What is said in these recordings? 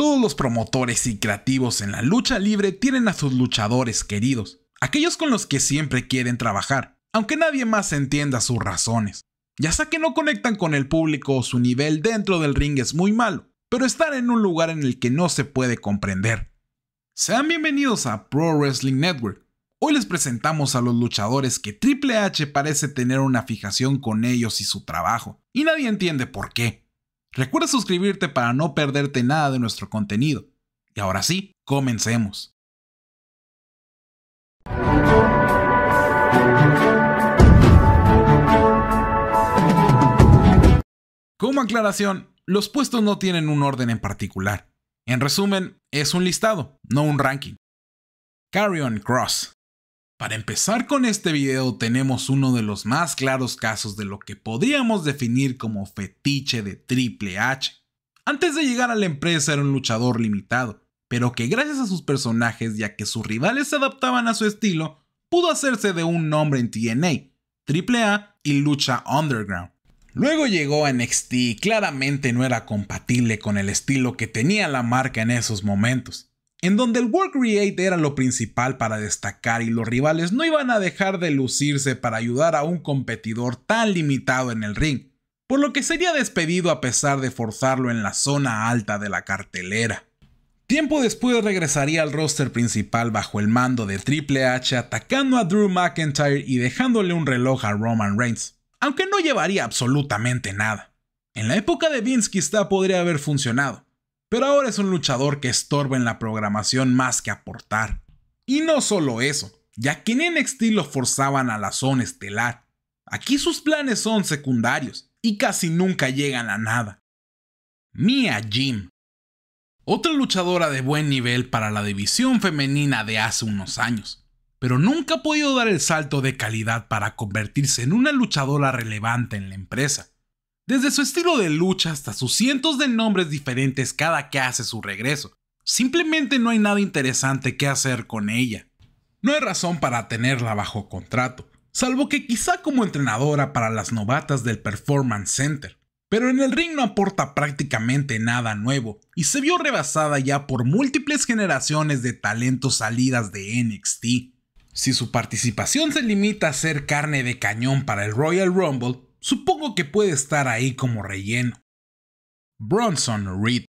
Todos los promotores y creativos en la lucha libre tienen a sus luchadores queridos, aquellos con los que siempre quieren trabajar, aunque nadie más entienda sus razones. Ya sea que no conectan con el público o su nivel dentro del ring es muy malo, pero estar en un lugar en el que no se puede comprender. Sean bienvenidos a Pro Wrestling Network. Hoy les presentamos a los luchadores que Triple H parece tener una fijación con ellos y su trabajo, y nadie entiende por qué. Recuerda suscribirte para no perderte nada de nuestro contenido. Y ahora sí, comencemos. Como aclaración, los puestos no tienen un orden en particular. En resumen, es un listado, no un ranking. Carrion Cross. Para empezar con este video tenemos uno de los más claros casos de lo que podríamos definir como fetiche de Triple H. Antes de llegar a la empresa era un luchador limitado, pero que gracias a sus personajes y a que sus rivales se adaptaban a su estilo, pudo hacerse de un nombre en TNA, Triple A y Lucha Underground. Luego llegó a NXT y claramente no era compatible con el estilo que tenía la marca en esos momentos en donde el Work Create era lo principal para destacar y los rivales no iban a dejar de lucirse para ayudar a un competidor tan limitado en el ring, por lo que sería despedido a pesar de forzarlo en la zona alta de la cartelera. Tiempo después regresaría al roster principal bajo el mando de Triple H atacando a Drew McIntyre y dejándole un reloj a Roman Reigns, aunque no llevaría absolutamente nada. En la época de Vince quizá podría haber funcionado, pero ahora es un luchador que estorba en la programación más que aportar. Y no solo eso, ya que en NXT lo forzaban a la zona estelar. Aquí sus planes son secundarios y casi nunca llegan a nada. Mia Jim. Otra luchadora de buen nivel para la división femenina de hace unos años, pero nunca ha podido dar el salto de calidad para convertirse en una luchadora relevante en la empresa. Desde su estilo de lucha hasta sus cientos de nombres diferentes cada que hace su regreso. Simplemente no hay nada interesante que hacer con ella. No hay razón para tenerla bajo contrato, salvo que quizá como entrenadora para las novatas del Performance Center. Pero en el ring no aporta prácticamente nada nuevo y se vio rebasada ya por múltiples generaciones de talentos salidas de NXT. Si su participación se limita a ser carne de cañón para el Royal Rumble, Supongo que puede estar ahí como relleno. Bronson Reed.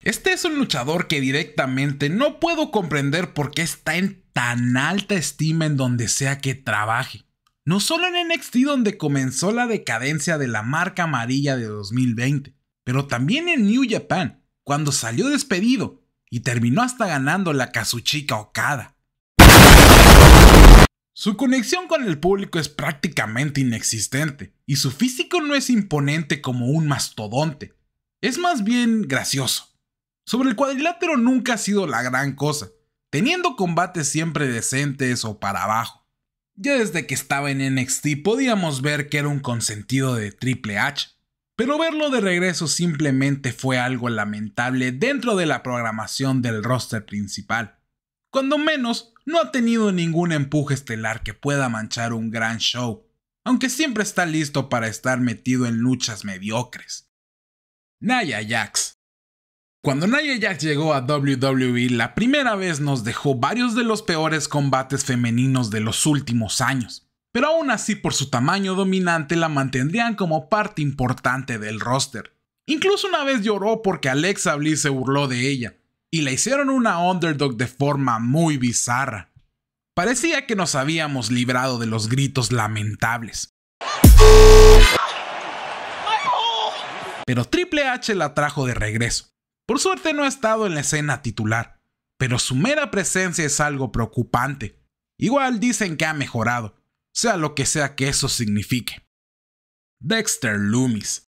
Este es un luchador que directamente no puedo comprender por qué está en tan alta estima en donde sea que trabaje. No solo en NXT donde comenzó la decadencia de la marca amarilla de 2020, pero también en New Japan, cuando salió despedido y terminó hasta ganando la Kazuchika Okada. Su conexión con el público es prácticamente inexistente, y su físico no es imponente como un mastodonte, es más bien gracioso. Sobre el cuadrilátero nunca ha sido la gran cosa, teniendo combates siempre decentes o para abajo. Ya desde que estaba en NXT podíamos ver que era un consentido de Triple H, pero verlo de regreso simplemente fue algo lamentable dentro de la programación del roster principal. Cuando menos, no ha tenido ningún empuje estelar que pueda manchar un gran show, aunque siempre está listo para estar metido en luchas mediocres. Naya Jax. Cuando Naya Jax llegó a WWE la primera vez nos dejó varios de los peores combates femeninos de los últimos años, pero aún así por su tamaño dominante la mantendrían como parte importante del roster. Incluso una vez lloró porque Alexa Bliss se burló de ella, y la hicieron una underdog de forma muy bizarra. Parecía que nos habíamos librado de los gritos lamentables. Pero Triple H la trajo de regreso. Por suerte no ha estado en la escena titular, pero su mera presencia es algo preocupante. Igual dicen que ha mejorado, sea lo que sea que eso signifique. Dexter Loomis.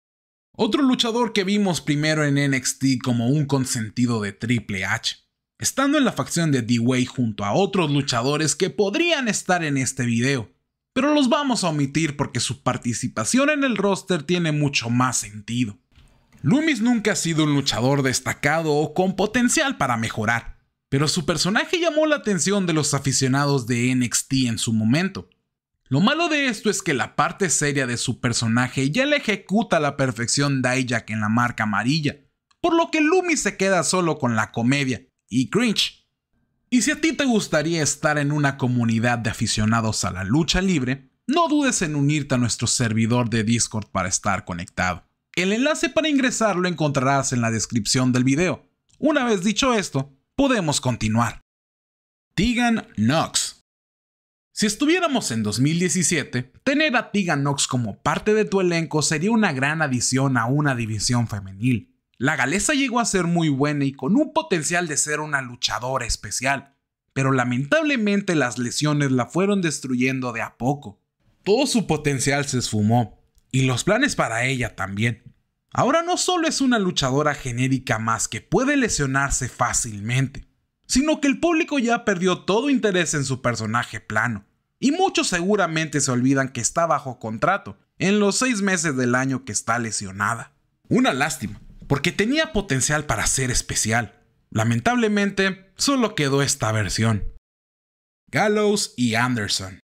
Otro luchador que vimos primero en NXT como un consentido de Triple H, estando en la facción de D-Way junto a otros luchadores que podrían estar en este video, pero los vamos a omitir porque su participación en el roster tiene mucho más sentido. Loomis nunca ha sido un luchador destacado o con potencial para mejorar, pero su personaje llamó la atención de los aficionados de NXT en su momento, lo malo de esto es que la parte seria de su personaje ya le ejecuta a la perfección Dijak en la marca amarilla, por lo que Lumi se queda solo con la comedia y cringe. Y si a ti te gustaría estar en una comunidad de aficionados a la lucha libre, no dudes en unirte a nuestro servidor de Discord para estar conectado. El enlace para ingresar lo encontrarás en la descripción del video. Una vez dicho esto, podemos continuar. Tegan Knox Si estuviéramos en 2017, tener a Tegan como parte de tu elenco sería una gran adición a una división femenil. La galesa llegó a ser muy buena y con un potencial de ser una luchadora especial, pero lamentablemente las lesiones la fueron destruyendo de a poco. Todo su potencial se esfumó, y los planes para ella también. Ahora no solo es una luchadora genérica más que puede lesionarse fácilmente, sino que el público ya perdió todo interés en su personaje plano, y muchos seguramente se olvidan que está bajo contrato en los seis meses del año que está lesionada. Una lástima, porque tenía potencial para ser especial. Lamentablemente, solo quedó esta versión. Gallows y Anderson.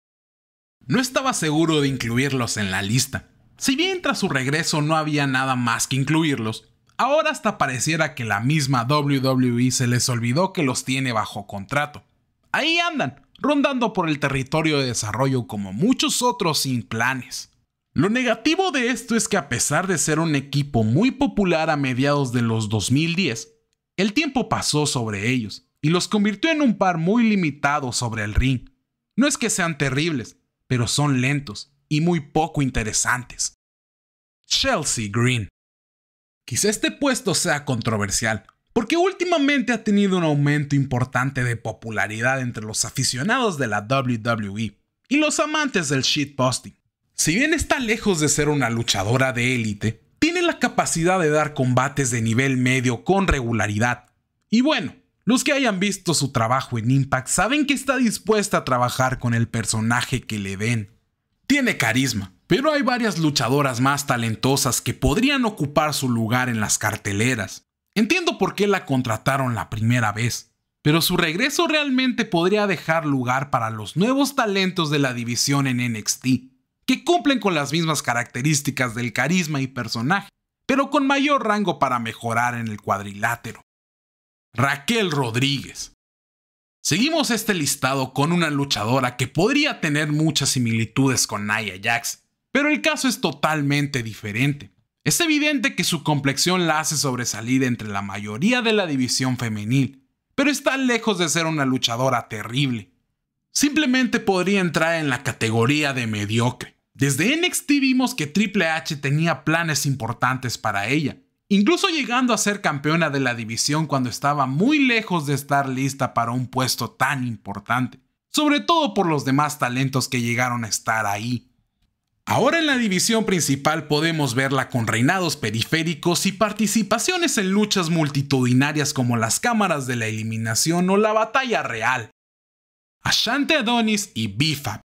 No estaba seguro de incluirlos en la lista. Si bien tras su regreso no había nada más que incluirlos, ahora hasta pareciera que la misma WWE se les olvidó que los tiene bajo contrato. Ahí andan, rondando por el territorio de desarrollo como muchos otros sin planes. Lo negativo de esto es que a pesar de ser un equipo muy popular a mediados de los 2010, el tiempo pasó sobre ellos y los convirtió en un par muy limitado sobre el ring. No es que sean terribles, pero son lentos y muy poco interesantes. Chelsea Green. Quizá este puesto sea controversial, porque últimamente ha tenido un aumento importante de popularidad entre los aficionados de la WWE y los amantes del shitposting. Si bien está lejos de ser una luchadora de élite, tiene la capacidad de dar combates de nivel medio con regularidad. Y bueno, los que hayan visto su trabajo en Impact saben que está dispuesta a trabajar con el personaje que le den. Tiene carisma, pero hay varias luchadoras más talentosas que podrían ocupar su lugar en las carteleras. Entiendo por qué la contrataron la primera vez, pero su regreso realmente podría dejar lugar para los nuevos talentos de la división en NXT que cumplen con las mismas características del carisma y personaje, pero con mayor rango para mejorar en el cuadrilátero. Raquel Rodríguez. Seguimos este listado con una luchadora que podría tener muchas similitudes con Nia Jax, pero el caso es totalmente diferente. Es evidente que su complexión la hace sobresalir entre la mayoría de la división femenil, pero está lejos de ser una luchadora terrible. Simplemente podría entrar en la categoría de mediocre. Desde NXT vimos que Triple H tenía planes importantes para ella, incluso llegando a ser campeona de la división cuando estaba muy lejos de estar lista para un puesto tan importante, sobre todo por los demás talentos que llegaron a estar ahí. Ahora en la división principal podemos verla con reinados periféricos y participaciones en luchas multitudinarias como las cámaras de la eliminación o la batalla real. Ashante Adonis y Bifab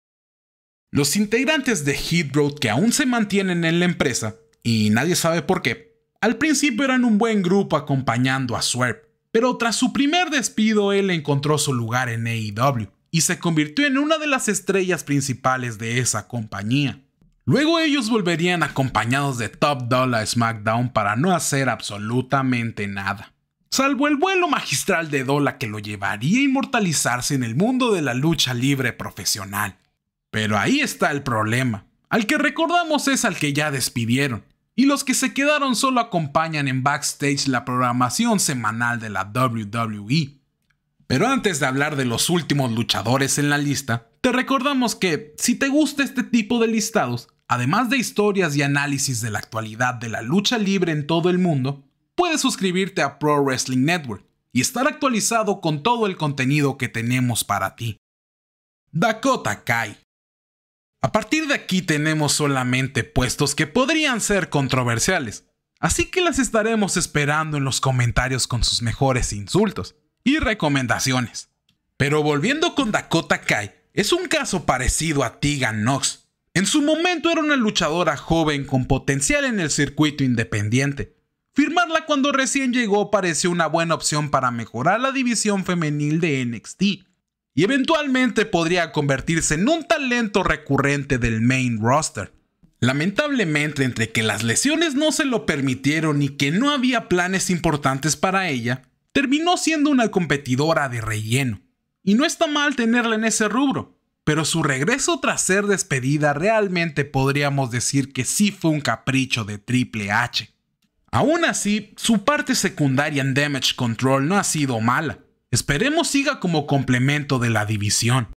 los integrantes de Heat Road que aún se mantienen en la empresa, y nadie sabe por qué, al principio eran un buen grupo acompañando a Swerve, pero tras su primer despido él encontró su lugar en AEW y se convirtió en una de las estrellas principales de esa compañía. Luego ellos volverían acompañados de Top Dollar SmackDown para no hacer absolutamente nada, salvo el vuelo magistral de Dola que lo llevaría a inmortalizarse en el mundo de la lucha libre profesional. Pero ahí está el problema. Al que recordamos es al que ya despidieron. Y los que se quedaron solo acompañan en backstage la programación semanal de la WWE. Pero antes de hablar de los últimos luchadores en la lista, te recordamos que si te gusta este tipo de listados, además de historias y análisis de la actualidad de la lucha libre en todo el mundo, puedes suscribirte a Pro Wrestling Network y estar actualizado con todo el contenido que tenemos para ti. Dakota Kai a partir de aquí tenemos solamente puestos que podrían ser controversiales, así que las estaremos esperando en los comentarios con sus mejores insultos y recomendaciones. Pero volviendo con Dakota Kai, es un caso parecido a Tegan Knox. En su momento era una luchadora joven con potencial en el circuito independiente. Firmarla cuando recién llegó pareció una buena opción para mejorar la división femenil de NXT y eventualmente podría convertirse en un talento recurrente del main roster. Lamentablemente, entre que las lesiones no se lo permitieron y que no había planes importantes para ella, terminó siendo una competidora de relleno. Y no está mal tenerla en ese rubro, pero su regreso tras ser despedida realmente podríamos decir que sí fue un capricho de Triple H. Aún así, su parte secundaria en Damage Control no ha sido mala. Esperemos siga como complemento de la división.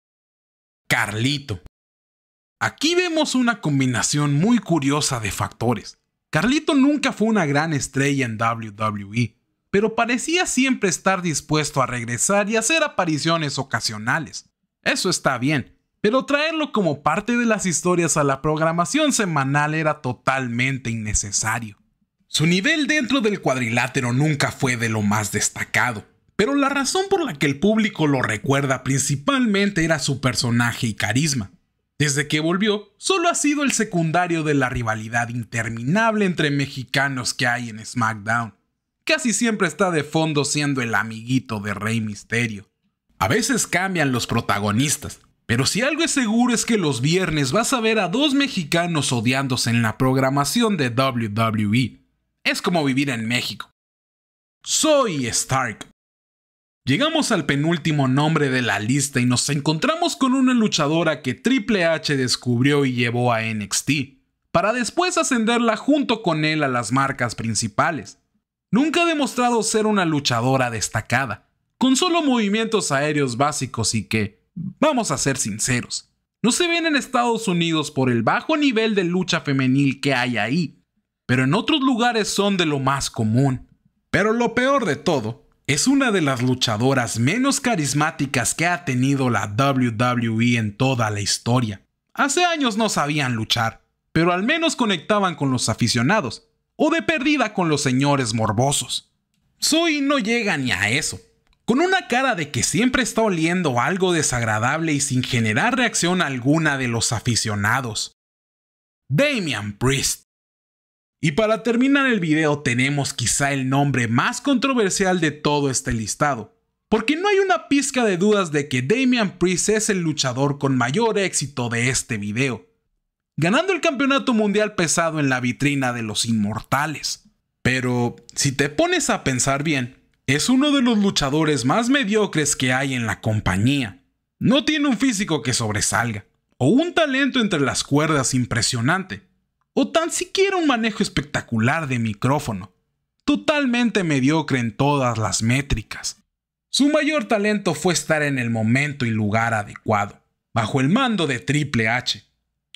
Carlito. Aquí vemos una combinación muy curiosa de factores. Carlito nunca fue una gran estrella en WWE, pero parecía siempre estar dispuesto a regresar y hacer apariciones ocasionales. Eso está bien, pero traerlo como parte de las historias a la programación semanal era totalmente innecesario. Su nivel dentro del cuadrilátero nunca fue de lo más destacado, pero la razón por la que el público lo recuerda principalmente era su personaje y carisma. Desde que volvió, solo ha sido el secundario de la rivalidad interminable entre mexicanos que hay en SmackDown. Casi siempre está de fondo siendo el amiguito de Rey Misterio. A veces cambian los protagonistas, pero si algo es seguro es que los viernes vas a ver a dos mexicanos odiándose en la programación de WWE. Es como vivir en México. Soy Stark, Llegamos al penúltimo nombre de la lista y nos encontramos con una luchadora que Triple H descubrió y llevó a NXT, para después ascenderla junto con él a las marcas principales. Nunca ha demostrado ser una luchadora destacada, con solo movimientos aéreos básicos y que, vamos a ser sinceros, no se ven en Estados Unidos por el bajo nivel de lucha femenil que hay ahí, pero en otros lugares son de lo más común. Pero lo peor de todo es una de las luchadoras menos carismáticas que ha tenido la WWE en toda la historia. Hace años no sabían luchar, pero al menos conectaban con los aficionados, o de perdida con los señores morbosos. Soy no llega ni a eso, con una cara de que siempre está oliendo algo desagradable y sin generar reacción alguna de los aficionados. Damian Priest. Y para terminar el video tenemos quizá el nombre más controversial de todo este listado, porque no hay una pizca de dudas de que Damian Priest es el luchador con mayor éxito de este video, ganando el campeonato mundial pesado en la vitrina de los inmortales. Pero si te pones a pensar bien, es uno de los luchadores más mediocres que hay en la compañía. No tiene un físico que sobresalga, o un talento entre las cuerdas impresionante, o tan siquiera un manejo espectacular de micrófono, totalmente mediocre en todas las métricas. Su mayor talento fue estar en el momento y lugar adecuado, bajo el mando de Triple H.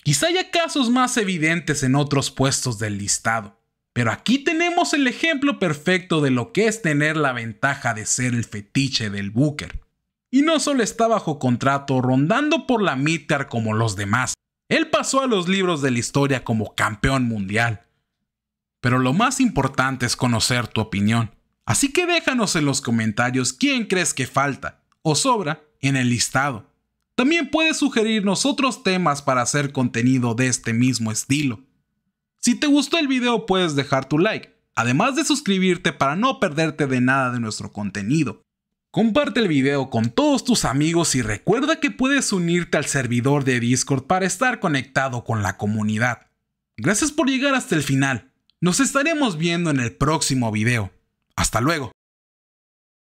Quizá haya casos más evidentes en otros puestos del listado, pero aquí tenemos el ejemplo perfecto de lo que es tener la ventaja de ser el fetiche del Booker. Y no solo está bajo contrato rondando por la midcard como los demás, él pasó a los libros de la historia como campeón mundial. Pero lo más importante es conocer tu opinión. Así que déjanos en los comentarios quién crees que falta o sobra en el listado. También puedes sugerirnos otros temas para hacer contenido de este mismo estilo. Si te gustó el video puedes dejar tu like, además de suscribirte para no perderte de nada de nuestro contenido. Comparte el video con todos tus amigos y recuerda que puedes unirte al servidor de Discord para estar conectado con la comunidad. Gracias por llegar hasta el final. Nos estaremos viendo en el próximo video. Hasta luego.